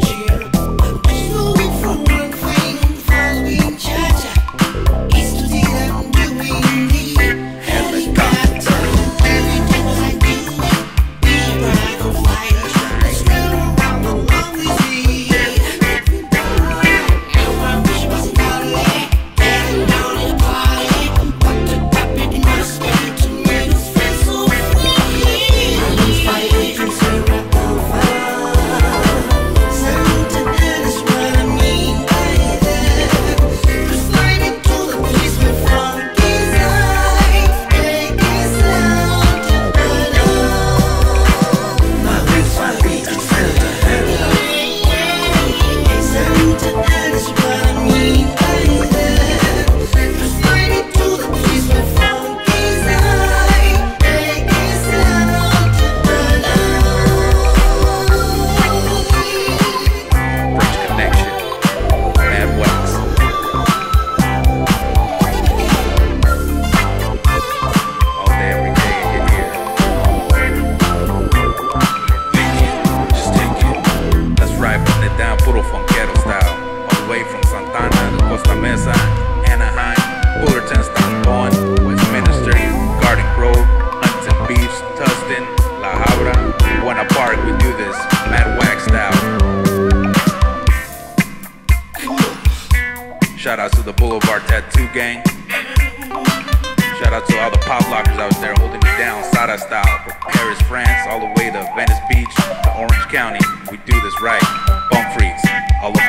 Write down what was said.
cheer. Boulevard Tattoo Gang. Shout out to all the pop lockers out there holding me down, Sada style, from Paris, France, all the way to Venice Beach, to Orange County. We do this right. Funk freaks, all over.